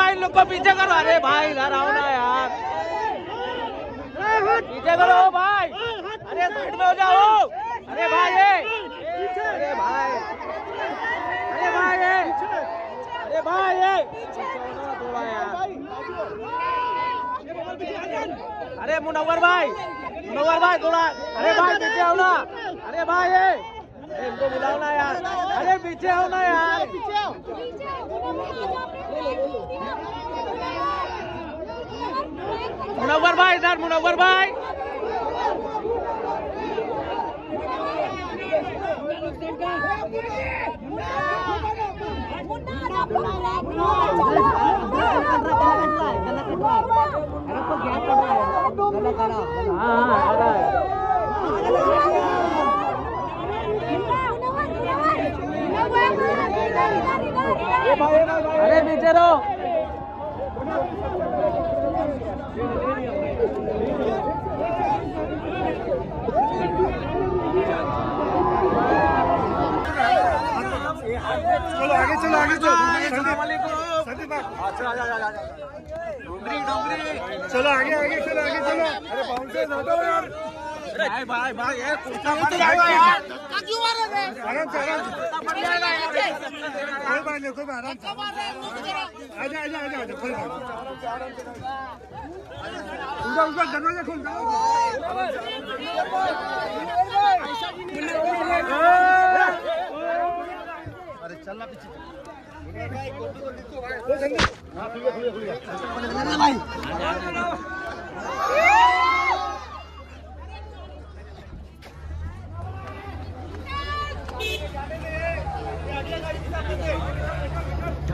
हमको पीछे करो। अरे भाई, इधर आओ ना यार। पीछे करो भाई। अरे साइड में हो जाओ। अरे भाई अरे भाई। अरे भाई अरे भाई थोड़ा यार अरे मुनव्वर भाई मुनव्वर भाई, थोड़ा। अरे भाई, पीछे आओ ना। अरे भाई इनको बुलाओ ना यार। अरे पीछे आओ ना यार मुनव्वर भाई इधर मुनव्वर भाई। हाँ हाँ आ रहा है अरे पीछे रहो। चलो आगे चलो आगे चलो। संदीप चलो आगे आगे चलो आगे चलो। अरे बाउंसर हटो यार। भाई भाई भाई ये कुर्ता फट जाएगा यार। आराम से आराम से। कोई बात नहीं कोई बात आराम आजा आजा आजा आजा कोई बात उनका उनका दरवाज़ा खोल अरे चलना पीछे। Thank